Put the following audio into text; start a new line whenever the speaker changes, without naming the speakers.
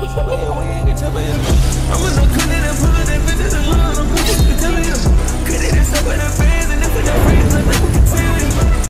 we we